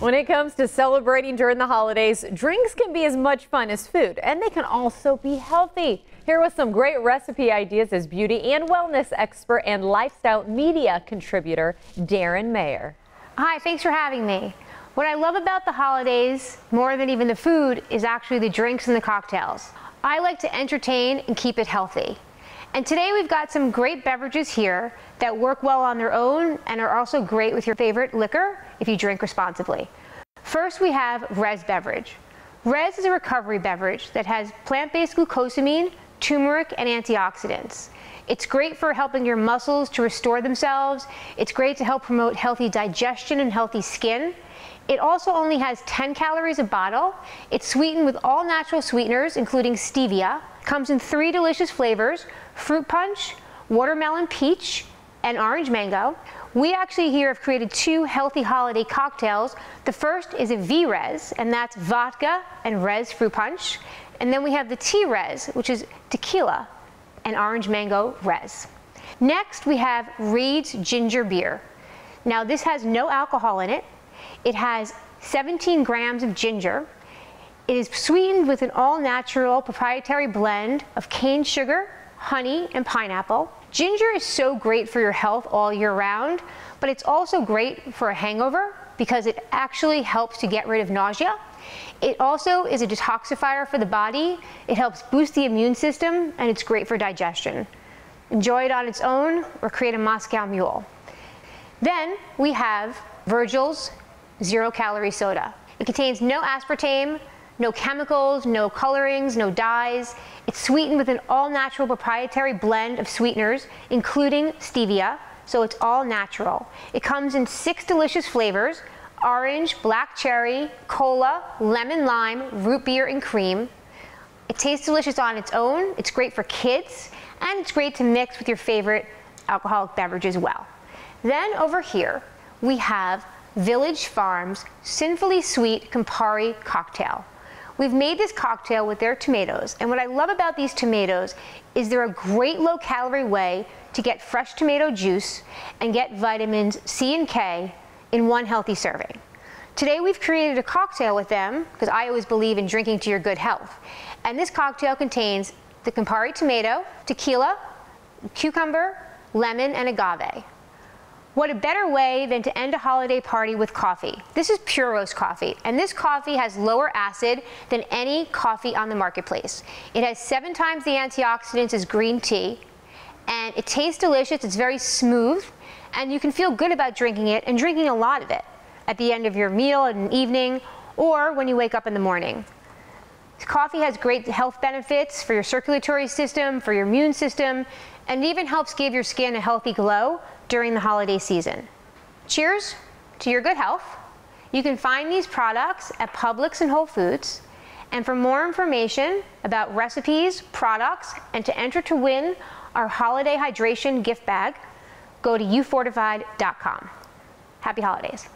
When it comes to celebrating during the holidays, drinks can be as much fun as food, and they can also be healthy. Here with some great recipe ideas is beauty and wellness expert and lifestyle media contributor, Darren Mayer. Hi, thanks for having me. What I love about the holidays, more than even the food, is actually the drinks and the cocktails. I like to entertain and keep it healthy. And today we've got some great beverages here that work well on their own and are also great with your favorite liquor if you drink responsibly. First, we have Res Beverage. Res is a recovery beverage that has plant-based glucosamine, turmeric, and antioxidants. It's great for helping your muscles to restore themselves. It's great to help promote healthy digestion and healthy skin. It also only has 10 calories a bottle. It's sweetened with all natural sweeteners, including stevia. Comes in three delicious flavors, fruit punch, watermelon peach, and orange mango. We actually here have created two healthy holiday cocktails. The first is a V-Res, and that's vodka and res fruit punch. And then we have the T-Res, which is tequila and orange mango res. Next, we have Reed's Ginger Beer. Now, this has no alcohol in it. It has 17 grams of ginger. It is sweetened with an all-natural proprietary blend of cane sugar, honey, and pineapple. Ginger is so great for your health all year round, but it's also great for a hangover because it actually helps to get rid of nausea. It also is a detoxifier for the body. It helps boost the immune system and it's great for digestion. Enjoy it on its own or create a Moscow mule. Then we have Virgil's Zero Calorie Soda. It contains no aspartame, no chemicals, no colorings, no dyes. It's sweetened with an all-natural proprietary blend of sweeteners, including stevia, so it's all natural. It comes in six delicious flavors, orange, black cherry, cola, lemon lime, root beer, and cream. It tastes delicious on its own. It's great for kids, and it's great to mix with your favorite alcoholic beverage as well. Then over here, we have Village Farms Sinfully Sweet Campari Cocktail. We've made this cocktail with their tomatoes, and what I love about these tomatoes is they're a great low calorie way to get fresh tomato juice and get vitamins C and K in one healthy serving. Today we've created a cocktail with them, because I always believe in drinking to your good health. And this cocktail contains the Campari tomato, tequila, cucumber, lemon, and agave. What a better way than to end a holiday party with coffee. This is Puroast coffee, and this coffee has lower acid than any coffee on the marketplace. It has seven times the antioxidants as green tea, and it tastes delicious, it's very smooth, and you can feel good about drinking it and drinking a lot of it at the end of your meal and evening or when you wake up in the morning. Coffee has great health benefits for your circulatory system, for your immune system, and it even helps give your skin a healthy glow during the holiday season. Cheers to your good health. You can find these products at Publix and Whole Foods. And for more information about recipes, products, and to enter to win our holiday hydration gift bag, go to ufortified.com. Happy holidays.